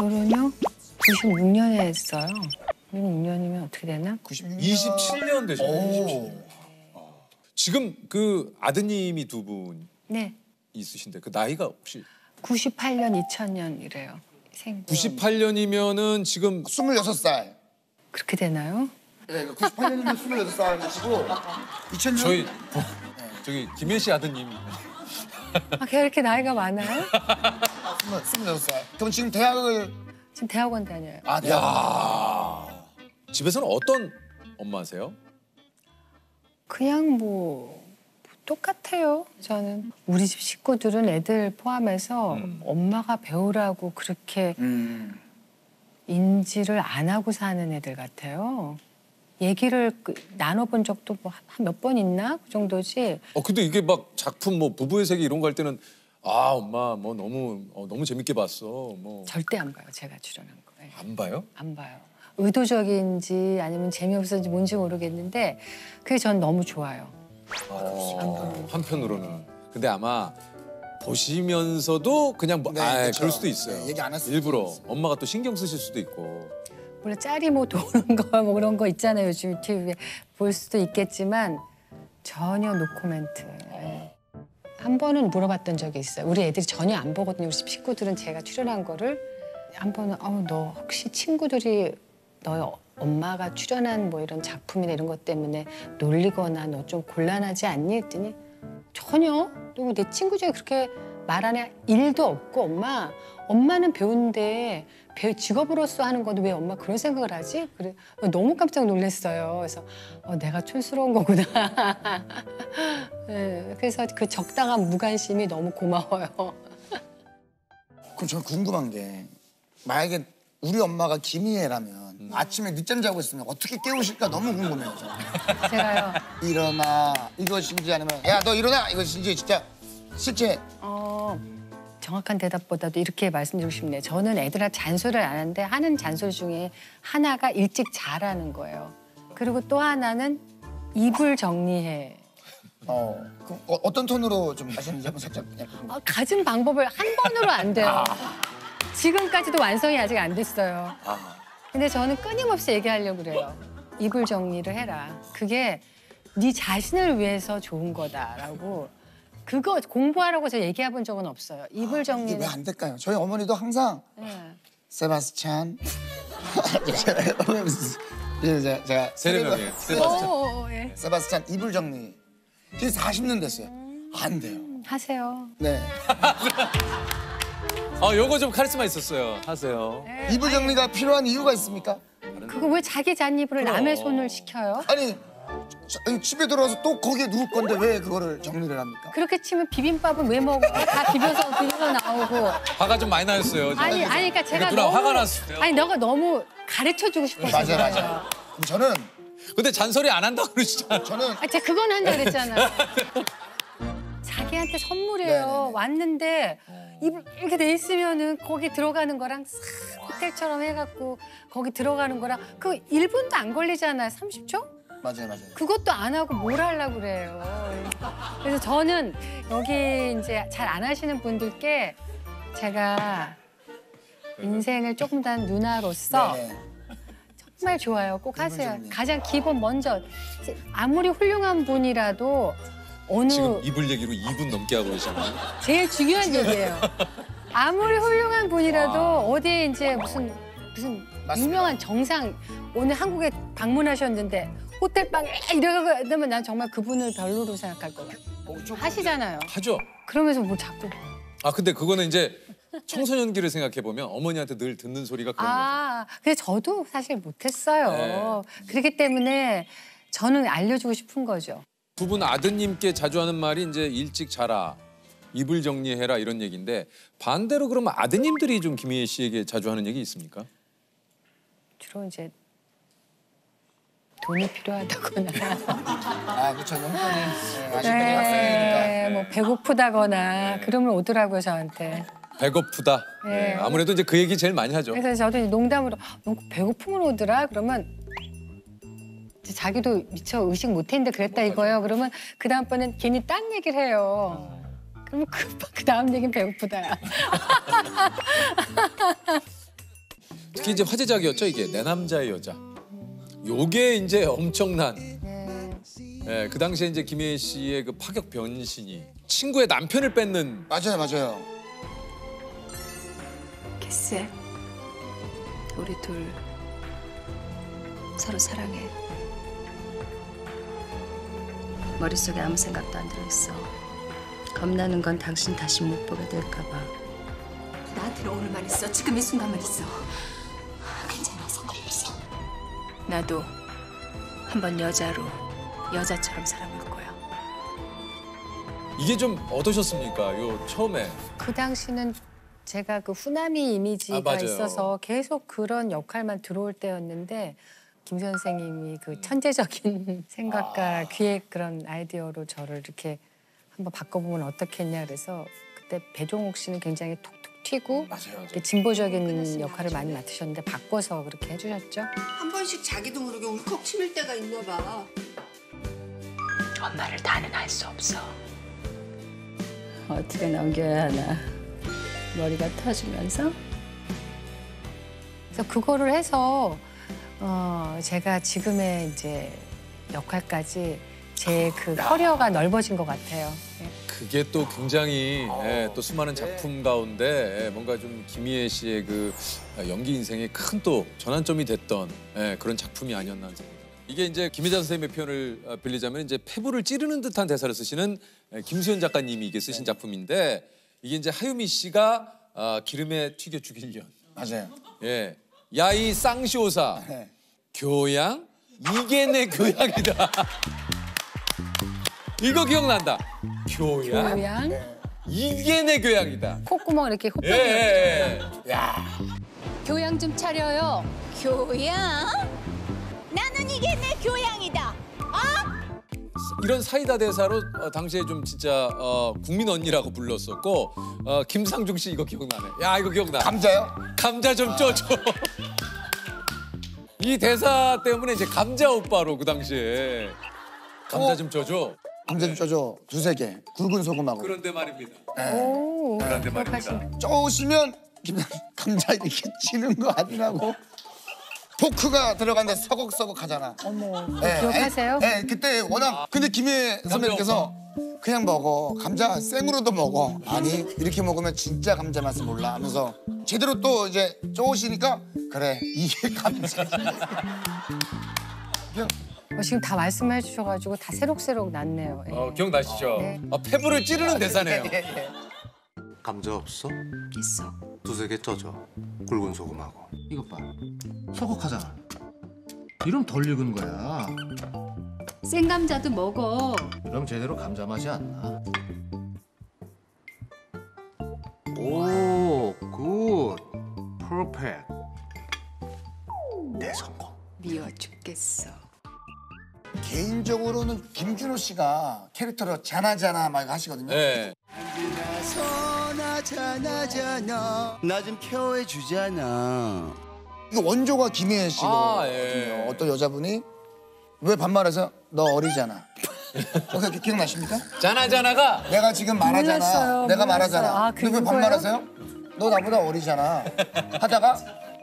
결혼요? 96년에 했어요. 96년이면 어떻게 되나? 96년. 27년 되셨네요. 오. 지금 그 아드님이 두 분 네. 있으신데 그 나이가 혹시 98년, 2000년이래요. 생 98년이면은 지금 26살. 그렇게 되나요? 네, 98년이면 26살이시고 2000년 저희 저기 김혜 씨 아드님 아, 걔 이렇게 나이가 많아요? 26살. 그럼 지금 대학을 지금 대학원 다녀요. 아, 대학. 야 집에서는 어떤 엄마세요? 그냥 뭐 똑같아요. 저는 우리 집 식구들은 애들 포함해서 음. 엄마가 엄마가 배우라고 그렇게 음. 인지를 안 하고 사는 애들 같아요. 얘기를 그- 나눠본 적도 뭐 몇번 있나 그 정도지. 어 근데 이게 막 작품 뭐 부부의 세계 이런 거 할 때는 아 엄마 뭐 너무 어, 너무 재밌게 봤어 뭐안 절대 안 봐요. 제가 출연한 거. 예, 봐요? 안 봐요. 의도적인지 아니면 재미없어진지 뭔지 모르겠는데 그게 전 너무 좋아요. 어, 한편으로는 근데 아마 보시면서도 그냥 뭐, 네, 아 그쵸. 그럴 수도 있어요. 네, 얘기 안할 수도 일부러 있어요. 엄마가 또 신경 쓰실 수도 있고. 물론 짤이 뭐 도는 거뭐 그런 거 있잖아요. 요즘 유튜브에 볼 수도 있겠지만 전혀 노코멘트. 예. 한 번은 물어봤던 적이 있어요. 우리 애들이 전혀 안 보거든요. 우리 집 식구들은 제가 출연한 거를 한 번은 어, 너 혹시 친구들이 너 엄마가 출연한 뭐 이런 작품이나 이런 것 때문에 놀리거나 너 좀 곤란하지 않니? 했더니 전혀. 그리고 내 친구 중에 그렇게 말하는 일도 없고 엄마 엄마는 배우인데 배 직업으로서 하는 건데 왜 엄마 그런 생각을 하지? 그래 너무 깜짝 놀랐어요. 그래서 어, 내가 촌스러운 거구나. 네, 그래서 그 적당한 무관심이 너무 고마워요. 그럼 저는 궁금한 게 만약에 우리 엄마가 김희애라면 음. 아침에 늦잠 자고 있으면 어떻게 깨우실까 너무 궁금해요. 저는. 제가요. 일어나 이것인지 아니면 야 너 일어나 이것인지 진짜 실제 어, 정확한 대답보다도 이렇게 말씀드리고 싶네요. 저는 애들한테 잔소리를 안 하는데 하는 잔소리 중에 하나가 일찍 자라는 거예요. 그리고 또 하나는 입을 정리해. 어, 그 어, 어떤 톤으로 좀 하시는지 한번 살짝. 어, 가진 방법을 한 번으로 안 돼요. 아. 지금까지도 완성이 아직 안 됐어요. 아, 근데 저는 끊임없이 얘기하려고 그래요. 입을 정리를 해라. 그게 네 자신을 위해서 좋은 거다라고. 그거 공부하라고 제가 얘기해 본 적은 없어요. 입을 이게 정리는. 왜안 될까요? 저희 어머니도 항상 네. 세바스찬 이제 제가, 제가 세례명이에요. 오, 세바스찬. 오, 오, 예. 세바스찬 이불 정리 이게 40년 됐어요. 안 돼요. 하세요. 네. 아 요거 좀 카리스마 있었어요. 하세요. 네. 이불 정리가 필요한 이유가 있습니까? 그거 왜 자기 잔입을 남의 손을 시켜요? 아니 저- 집에 들어와서 또 거기에 누울 건데 왜 그거를 정리를 합니까? 그렇게 치면 비빔밥은 왜 먹어? 다 비벼서 비벼서 나오고. 화가 좀 많이 나셨어요. 아니 아니 그러니까 제가 누나 너무 화가 났어요. 아니 너가 너무 가르쳐 주고 싶었어. 맞아요, 맞아요. 그럼 저는 근데 잔소리 안 한다고 그러시잖아요. 저는 아, 제가 그건 한다 그랬잖아요. 자기한테 선물이에요. 네네네. 왔는데 이불 이렇게 돼 있으면은 거기 들어가는 거랑 싹 호텔처럼 해갖고 거기 들어가는 거랑 그 1분도 안 걸리잖아요. 30초? 맞아요, 맞아요. 그것도 안 하고 뭘 하려고 그래요. 그래서 저는 여기 이제 잘 안 하시는 분들께 제가 인생을 조금 더 누나로서 네. 정말 좋아요. 꼭 하세요. 가장 기본 먼저 아무리 훌륭한 분이라도 어느 지금 이불 얘기로 2분 넘게 하고 계시잖아요. 제일 중요한 얘기예요. 아무리 훌륭한 분이라도 어디에 이제 무슨 무슨 맞습니다. 유명한 정상 오늘 한국에 방문하셨는데 호텔방에 이러고 그러면 난 정말 그분을 별로로 생각할 것 같아요. 어, 좀- 하시잖아요. 하죠. 그러면서 뭐 자꾸 아 근데 그거는 이제 청소년기를 생각해 보면 어머니한테 늘 듣는 소리가 그런 거죠. 아, 근데 저도 사실 못했어요. 네. 그렇기 때문에 저는 알려주고 싶은 거죠. 두 분 아드님께 자주 하는 말이 이제 일찍 자라. 이불 정리해라 이런 얘기인데 반대로 그러면 아드님들이 좀 김희애 씨에게 자주 하는 얘기 있습니까? 주로 이제 돈이 필요하다거나, 아, 그렇죠. 형편이 네, 아직까지 네. 뭐 배고프다거나 그러면 오더라고요 저한테. 배고프다. 네. 네, 아무래도 이제 그 얘기 제일 많이 하죠. 그래서 저도 이제 농담으로 너 배고프면 오더라 그러면 이제 자기도 미처 의식 못했는데 그랬다 이거예요. 그러면 그 다음번엔 괜히 딴 얘기를 해요. 그러면 그, 그 다음 얘기는 배고프다야. 특히 이제 화제작이었죠 이게 내 남자의 여자. 요게 이제 엄청난. 네. 예, 그 당시에 이제 김혜희 씨의 그 파격 변신이 친구의 남편을 뺏는 맞아요, 맞아요. 키스해. 우리 둘 서로 사랑해. 머릿속에 아무 생각도 안 들어있어. 겁나는 건 당신 다시 못 보게 될까 봐. 나한테는 오늘만 있어. 지금 이 순간만 있어. 괜찮아. 상관없어. 나도 한번 여자로 여자처럼 살아볼 거야. 이게 좀 어떠셨습니까? 요 처음에 그 당시는 제가 그 후나미 이미지가 아, 맞아요. 있어서 계속 그런 역할만 들어올 때였는데 김 선생님이 그 천재적인 생각과 기획 그런 아이디어로 저를 이렇게 한번 바꿔보면 어떻겠냐 그래서 그때 배종옥 씨는 굉장히 톡톡 튀고 맞아요. 이렇게 진보적인 역할을 많이 맡으셨는데 바꿔서 그렇게 해주셨죠. 한 번씩 자기도 모르게 울컥 치밀 때가 있나 봐. 엄마를 다는 알 수 없어. 어떻게 넘겨야 하나. 머리가 터지면서 그래서 그거를 해서 어, 제가 지금의 이제 역할까지 제 그 커리어가 넓어진 것 같아요. 네. 그게 또 굉장히 예, 또 수많은 작품 가운데 예, 뭔가 좀 김희애 씨의 그 연기 인생에 큰또 전환점이 됐던 예, 그런 작품이 아니었나 하는 생각이 듭니다. 이게 이제 김혜자 선생님의 표현을 어, 빌리자면 이제 폐부를 찌르는 듯한 대사를 쓰시는 예, 김수현 작가님이 이게 쓰신 작품인데 이게 이제 하유미 씨가 아, 기름에 튀겨 죽일 년. 맞아요. 예. 야이 쌍시오사 네. 교양 이게 내 교양이다. 이거 기억난다. 교양 교양, 이게 내 교양이다. 콧구멍 이렇게 예, 콧병이 예, 예. 교양 좀 차려요. 교양? 나는 이게 내 교양이다. 이런 사이다 대사로 어, 당시에 좀 진짜 어, 국민 언니라고 불렀었고 어, 김상중 씨 이거 기억나네. 야 이거 기억나. 감자요? 감자 좀 쪄줘. 이 대사 때문에 이제 감자 오빠로 그 당시에 감자 어? 좀 쪄줘. 감자 좀 쪄줘. 두세 개. 굵은 소금하고. 그런데 말입니다. 오, 그런데. 말입니다. 쪼시면 김 감자 이렇게 찌는 거 아니라고. 포크가 들어간데 서걱서걱 하잖아. 어머, 예, 기억하세요? 예, 예, 그때 워낙 근데 김혜 선배님께서 그냥 먹어 감자 생으로도 먹어 아니 이렇게 먹으면 진짜 감자 맛을 몰라 하면서 제대로 또 이제 쪼시니까 그래 이게 감자 그냥 어, 지금 다 말씀해 주셔가지고 다 새록새록 났네요. 예. 어, 기억나시죠? 네. 아, 폐부를 찌르는 대사네요. 감자 없어? 있어. 두세 개 쪄줘. 굵은 소금하고. 이것 봐. 서걱하잖아. 이러면 덜 익은 거야. 생감자도 먹어. 그럼 제대로 감자 맛이 안 나. 캐릭터로 자나자나 막 하시거든요 네. 선하잖아잖아 나좀 케어해 주잖아 이거 원조가 김혜연 씨거든요 아, 예. 어떤 여자분이 왜 반말해서 너 어리잖아 어, 그 기억나십니까? 자나자나가 내가 지금 말하잖아. 몰랐어요, 내가 몰랐어요. 말하잖아. 아, 근데 왜? 반말하세요? 너 나보다 어리잖아. 하다가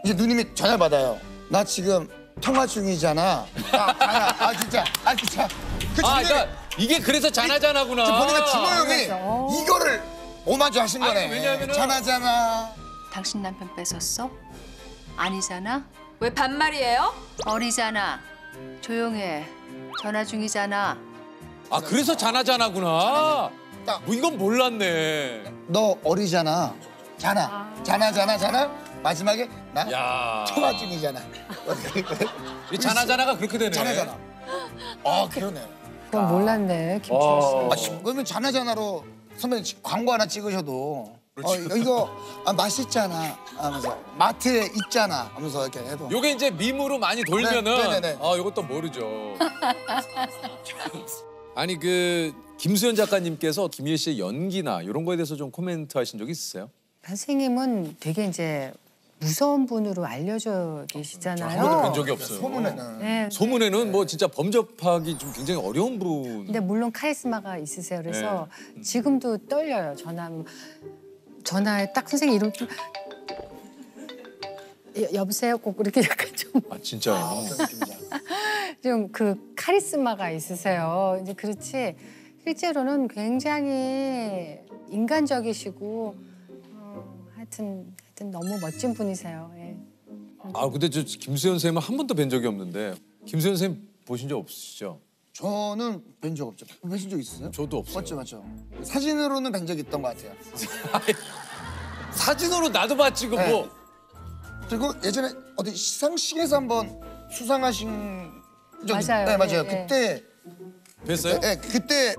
이제 누님이 전화 받아요. 나 지금 통화 중이잖아. 아, 아, 아 진짜. 아 진짜. 그 아, 그러니까 이게 그래서 자나자나구나. 지금 보니까 준호 형이 그래서. 이거를 오마주 하신 아니, 거네. 왜냐면은- 자나자나. 당신 남편 뺏었어? 아니잖아. 왜 반말이에요? 어리잖아. 조용해. 전화 중이잖아. 아, 그래서 자나자나구나. 딱. 뭐 이건 몰랐네. 너 어리잖아. 자나. 자나자나 자나. 마지막에 나 야. 통화 중이잖아. 이 자나자나가 그렇게 되네. 자나자나. 아 그러네. 그건 몰랐네, 김준 어. 아, 씨, 그러면 자나자나로 선배님 지- 광고 하나 찍으셔도 어, 이거 아, 맛있잖아 하면서 마트에 있잖아 하면서 이렇게 해도 요게 이제 밈으로 많이 돌면은 네, 네, 네, 네. 아, 요것도 모르죠. 아니 그 김수현 작가님께서 김희애 씨의 연기나 이런 거에 대해서 좀 코멘트 하신 적 있으세요? 선생님은 되게 이제 무서운 분으로 알려져 계시잖아요. 한 번도 뵌 적이 없어요. 소문에는 네. 소문에는 뭐 진짜 범접하기 좀 굉장히 어려운 분. 근데 물론 카리스마가 있으세요. 그래서 네. 지금도 떨려요. 전화 전화에 딱 선생님 이름 좀 여- 여보세요 꼭 이렇게 약간 좀 아 진짜요? 좀 그 카리스마가 있으세요. 이제 그렇지 실제로는 굉장히 인간적이시고 어, 하여튼 하여튼 너무 멋진 분이세요. 예. 아 근데 저 김수현 선생님은 한 번도 뵌 적이 없는데 김수현 선생님 보신 적 없으시죠? 저는 뵌 적 없죠. 뵈신 적 있으세요? 저도 없어요. 맞죠, 맞죠. 사진으로는 뵌 적 있던 것 같아요. 사진으로 나도 봤지 그거. 네. 그리고 예전에 어디 시상식에서 한번 수상하신 적이 맞아요. 네, 맞아요. 예, 예. 그때 뵀어요? 네, 그때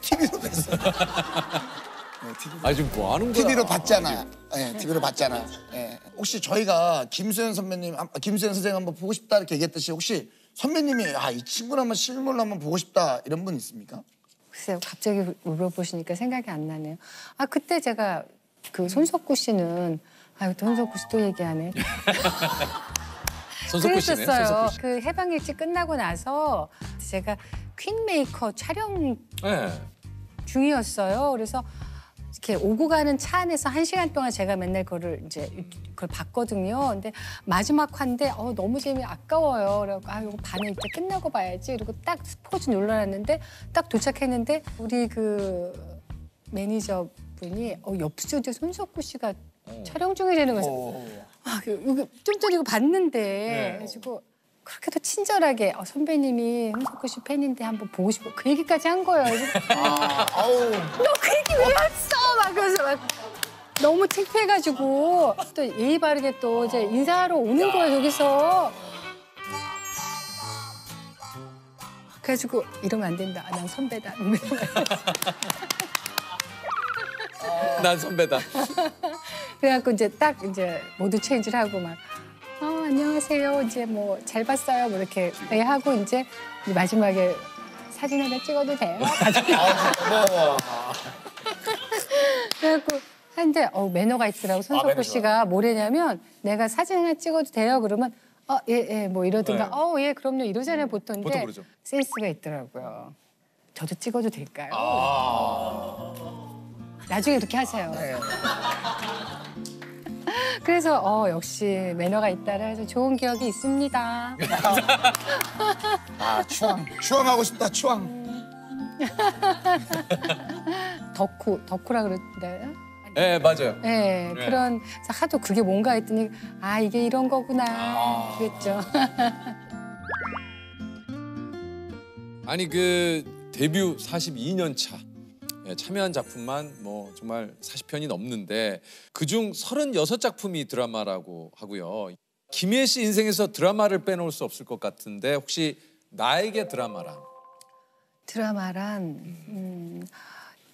TV로 뵀어요. 네. 아 지금 뭐 하는 거야? TV로 봤잖아. 예, TV로 봤잖아. 예. 혹시 저희가 김수현 선배님, 아, 김수현 선생님 한번 보고 싶다 이렇게 얘기했듯이 혹시 선배님이 아 이 친구를 한번 실물로 한번 보고 싶다 이런 분 있습니까? 글쎄요 갑자기 물어보시니까 생각이 안 나네요. 아 그때 제가 그 손석구 씨는 아유 또 손석구 씨 또 얘기하네. 손석구 씨네. 그랬었어요. 손석구 씨. 그 해방 일찍 끝나고 나서 제가 퀸메이커 촬영 네. 중이었어요. 그래서 이렇게 오고 가는 차 안에서 한 시간 동안 제가 맨날 그거를 이제 그걸 봤거든요. 근데 마지막 화인데 어, 너무 재미 아까워요. 그래갖고 아 이거 반은 이제 끝나고 봐야지. 그리고 딱 pause 눌러놨는데 딱 도착했는데 우리 그 매니저 분이 어, 옆 스튜디오 손석구 씨가 촬영 중이라는 거죠. 아, 그, 이거 좀 전에 이거 봤는데 네. 그래가지고 그렇게도 친절하게 어, 선배님이 손석구 씨 팬인데 한번 보고 싶어 그 얘기까지 한 거예요. 그래서 아우. 너그 얘기 왜 했어? 막 그래서 막 너무 창피해가지고 또 예의 바르게 또 이제 인사하러 오는 거예요 여기서. 그래가지고 이러면 안 된다. 아, 난 선배다. 난 선배다. 그래갖고 이제 딱 이제 모두 체인지를 하고 막 어, 안녕하세요. 이제 뭐 잘 봤어요. 뭐 이렇게 하고 이제 마지막에 사진 하나 찍어도 돼요? 그래갖고 한데 어, 매너가 있더라고 손석구 씨가 뭐래냐면 내가 사진 하나 찍어도 돼요? 그러면 어, 예, 예, 뭐 이러든가 네. 어, 예, 그럼요. 이러잖아요, 보통. 보통 근데 그러죠. 센스가 있더라고요. 저도 찍어도 될까요? 나중에 그렇게 하세요. 그래서 어, 역시 매너가 있다라 해서 좋은 기억이 있습니다. 아 추앙. 추앙하고 싶다. 추앙. 덕후, 덕후라 그랬나요? 네 맞아요. 네, 네. 그런 그래서 하도 그게 뭔가 했더니 아 이게 이런 거구나 그랬죠. 아니 그 데뷔 42년 차 예, 참여한 작품만 뭐 정말 40편이 넘는데 그중 36작품이 드라마라고 하고요. 김희애 씨 인생에서 드라마를 빼놓을 수 없을 것 같은데 혹시 나에게 드라마란 드라마란 음,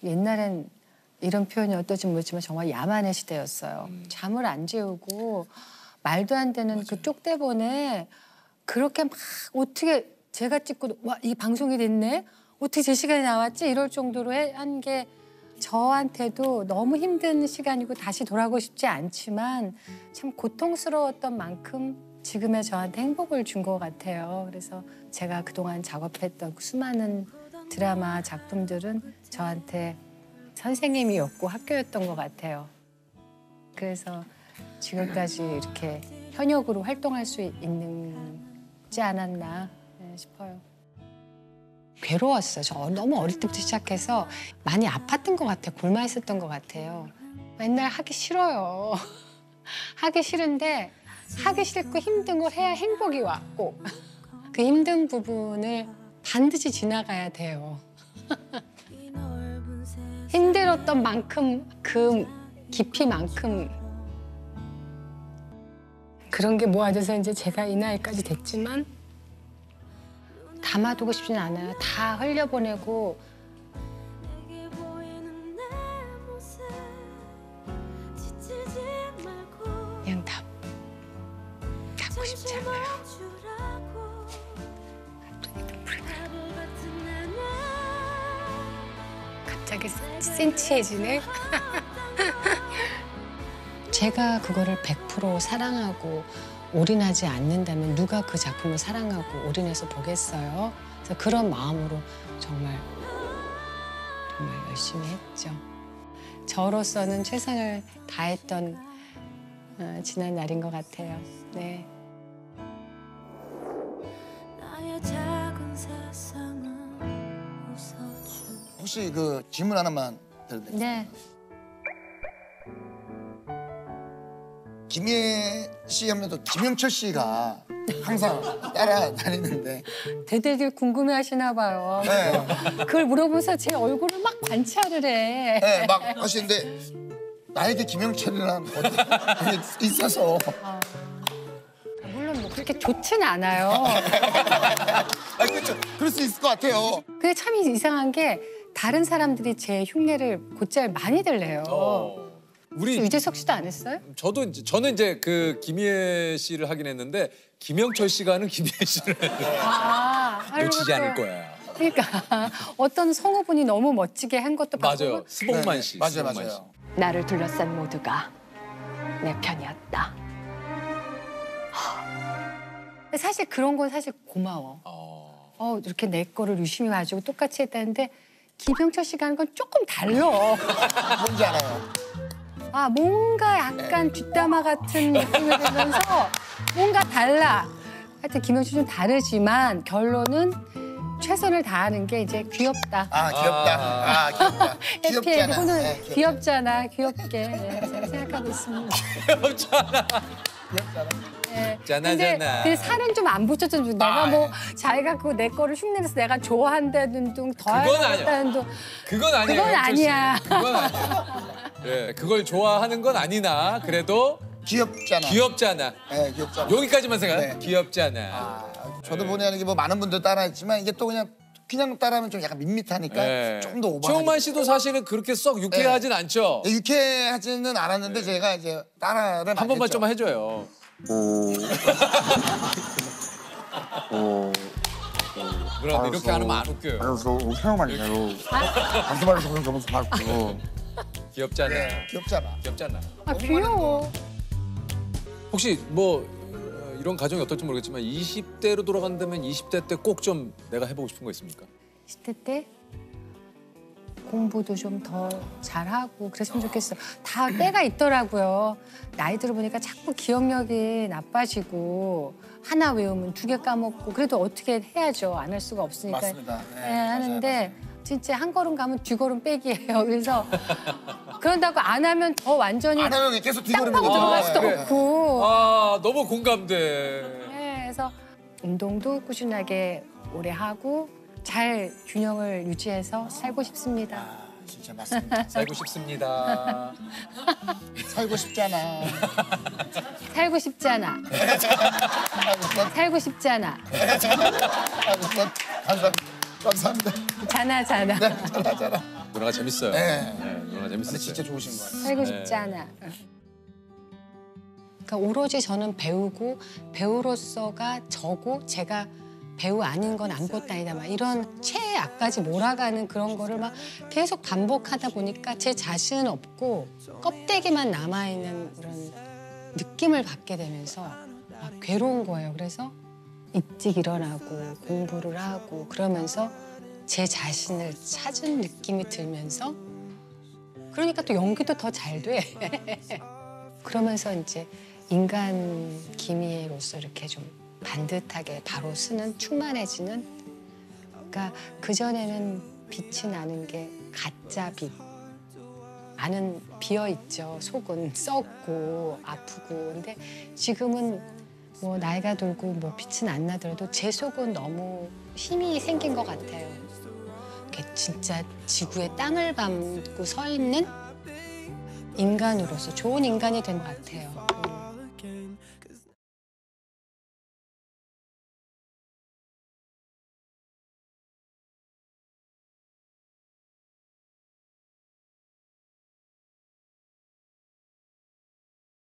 옛날엔 이런 표현이 어떨지 모르지만 정말 야만의 시대였어요. 잠을 안 재우고 말도 안 되는 그 쪽대본에 그렇게 막 어떻게 제가 찍고 와 이게 방송이 됐네 어떻게 제 시간에 나왔지 이럴 정도로 한게 저한테도 너무 힘든 시간이고 다시 돌아가고 싶지 않지만 참 고통스러웠던 만큼 지금의 저한테 행복을 준 것 같아요. 그래서 제가 그동안 작업했던 그 수많은 드라마 작품들은 저한테 선생님이었고 학교였던 것 같아요. 그래서 지금까지 이렇게 현역으로 활동할 수 있는지 않았나 네, 싶어요. 괴로웠어요. 저 너무 어릴 때부터 시작해서 많이 아팠던 것 같아요. 굶어 있었던 것 같아요. 맨날 하기 싫어요. 하기 싫은데 하기 싫고 힘든 걸 해야 행복이 왔고 그 힘든 부분을 반드시 지나가야 돼요. 힘들었던 만큼 그 깊이만큼 그런 게 모아져서 이제 제가 이 나이까지 됐지만 담아두고 싶진 않아요. 다 흘려보내고 그냥 다 닫고 싶지 않아요. 갑자기 센치해지네. 제가 그거를 100% 사랑하고 올인하지 않는다면 누가 그 작품을 사랑하고 올인해서 보겠어요? 그래서 그런 마음으로 정말 정말 열심히 했죠. 저로서는 최선을 다했던 어, 지난 날인 것 같아요. 네. 혹시 그 질문 하나만 드려도 될까요? 네. 김예 씨 하면 또 김영철 씨가 항상 따라다니는데 대대들 궁금해하시나 봐요. 네. 그걸 물어보면서 제 얼굴을 막 관찰을 해. 네, 막 하시는데 나에게 김영철이라는 어디 그게 있어서 물론 뭐 그렇게 좋진 않아요. 아 그렇죠 그럴 수 있을 것 같아요 근데 참 이상한 게 다른 사람들이 제 흉내를 곧잘 많이들 내요. 어. 우리 유재석 씨도 안 했어요? 저도 이제 저는 이제 그 김희애 씨를 하긴 했는데 김영철 씨가 하는 김희애 씨를 아, 놓치지 아이고, 않을 또. 거야. 그러니까 어떤 성우분이 너무 멋지게 한 것도 맞아요. 봤고 스봉만 네, 씨. 맞아요 스봉만 씨. 맞아요 나를 둘러싼 모두가 내 편이었다. 사실 그런 건 사실 고마워. 어. 어 이렇게 내 거를 유심히 봐주고 똑같이 했다는데 김영철 씨가 하는 건 조금 달라. 뭔지 알아요 아 뭔가 약간 뒷담화 같은 느낌이 들면서 뭔가 달라. 하여튼 김영철 좀 다르지만 결론은 최선을 다하는 게 이제 귀엽다. 아 귀엽다 아, 귀엽다 해피에드 귀엽잖아 네, 귀엽- 귀엽잖아 귀엽게 네, 제가 생각하고 있습니다. 귀엽잖아. 네. 짠 하, 근데. 그 살은 좀 안 붙여줘. 내가 아, 뭐 자기가 그 내 거를 흉내내서 내가 좋아한다는 둥, 더 그건 아니야. 하겠다는 둥. 그건 아니야. 그건. 아니야. 그건 아니야. 예, 그걸 좋아하는 건 아니나 그래도 귀엽잖아 귀엽잖아. 네 귀엽잖아 여기까지만 생각. 네. 귀엽잖아. 아, 저도 본의 아니게 뭐 많은 분들 따라했지만 이게 또 그냥 그냥 따라하면 좀 약간 밋밋하니까 예. 조금 더 오버 최홍만 씨도 사실은 그렇게 썩 유쾌하진 않죠. 네, 유쾌하지는 않았는데 제가 이제 따라를 한 번만 했죠. 좀 해줘요. 그런데 이렇게 하면 안 웃겨요. 그래서 태어만요 단수발에서 그런 점수 받고 귀엽잖아. 네, 귀엽잖아 귀엽잖아. 아 귀여워. 혹시 뭐 어, 이런 가정이 어떨지 모르겠지만 20대로 돌아간다면 20대 때 꼭 좀 내가 해보고 싶은 거 있습니까? 10대 때 공부도 좀 더 잘하고 그랬으면 좋겠어. 다 때가 있더라고요. 나이 들어보니까 자꾸 기억력이 나빠지고 하나 외우면 두 개 까먹고 그래도 어떻게 해야죠. 안 할 수가 없으니까. 맞습니다. 네, 예, 맞아요, 하는데 진짜 한 걸음 가면 뒤 걸음 빼기예요. 그래서 그런다고 안 하면 더 완전히 안 하면 계속 땅 뒤걸음이 파고 들어갈 수도 그래. 없고. 아 너무 공감돼. 네, 그래서 운동도 꾸준하게 오래 하고 잘 균형을 유지해서 살고 싶습니다. 아, 진짜 맞습니다 살고 싶습니다. 살고 싶잖아 살고 싶잖아. 살고 싶잖아. 감사합니다 감사합니다 자나 자나. 잘하 잘하 누나가 재밌어요. 네. 네, 누나가 근데 재밌었어요. 진짜 좋으신 거 같아요 살고 네. 싶잖아. 그러니까 오로지 저는 배우고 배우로서가 저고 제가 배우 아닌 건 아무것도 아니다 막 이런 최악까지 몰아가는 그런 거를 막 계속 반복하다 보니까 제 자신은 없고 껍데기만 남아 있는 그런 느낌을 받게 되면서 막 괴로운 거예요. 그래서 일찍 일어나고 공부를 하고 그러면서 제 자신을 찾은 느낌이 들면서 그러니까 또 연기도 더 잘 돼. 그러면서 이제 인간 김희애로서 이렇게 좀 반듯하게 바로 쓰는 충만해지는. 그러니까 그 전에는 빛이 나는 게 가짜 빛. 안은 비어 있죠. 속은 썩고 아프고. 근데 지금은 뭐 나이가 들고 뭐 빛은 안 나더라도 제 속은 너무 힘이 생긴 것 같아요. 진짜 지구에 땅을 밟고 서 있는 인간으로서 좋은 인간이 된 것 같아요. 음.